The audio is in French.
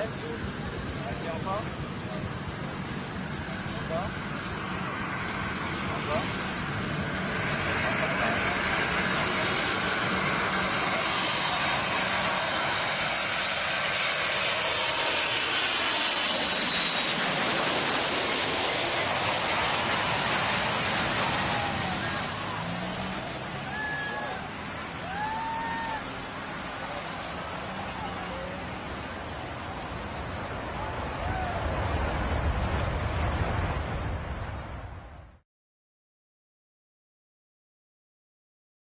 Encore. Encore. Encore.